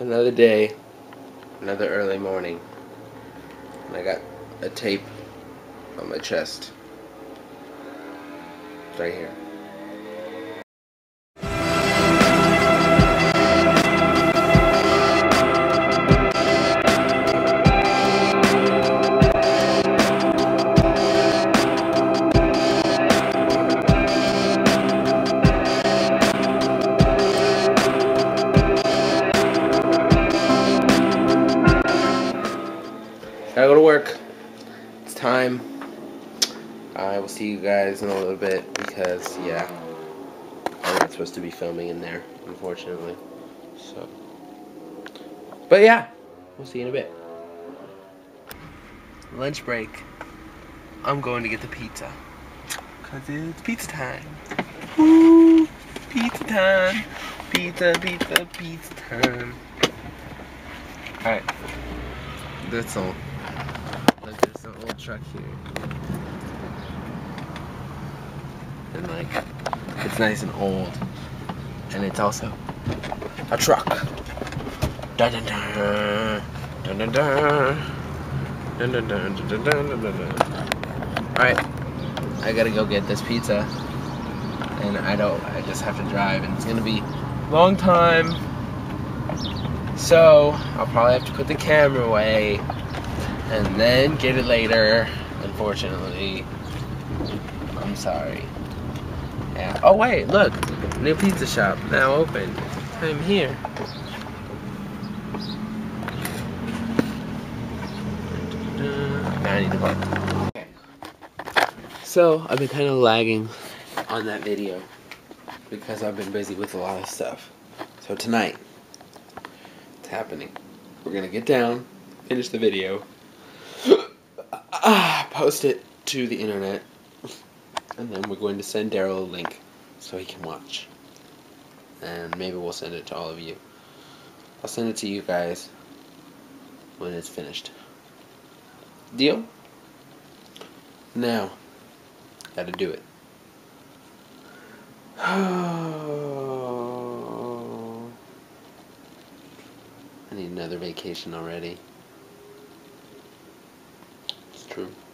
Another day, another early morning. And I got a tape on my chest. Right here. Work. It's time. I will see you guys in a little bit because, yeah, I'm not supposed to be filming in there, unfortunately. So, but yeah, we'll see you in a bit. Lunch break. I'm going to get the pizza because it's pizza time. Woo! Pizza time. Pizza, pizza, pizza time. All right. That's all. Truck here. And like, it's nice and old. And it's also a truck. Dun dun dun. Dun dun dun. Dun dun dun dun dun dun dun dun. Alright. I gotta go get this pizza. And I don't, I just have to drive. And it's gonna be long time. So, I'll probably have to put the camera away and then get it later. Unfortunately, I'm sorry. Yeah. Oh wait, look, new pizza shop now open. I'm here. I need to. So I've been kind of lagging on that video because I've been busy with a lot of stuff. So tonight, it's happening. We're gonna get down, finish the video, ah, post it to the internet, and then we're going to send Daryl a link so he can watch. And maybe we'll send it to all of you. I'll send it to you guys when it's finished. Deal? Now, gotta do it. I need another vacation already. True.